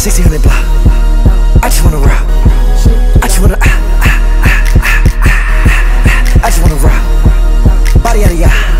1600 block. I just wanna rock. I just wanna. Ah, ah, ah, ah, ah, ah. ah, ah, ah I just wanna rock. Body out of ya.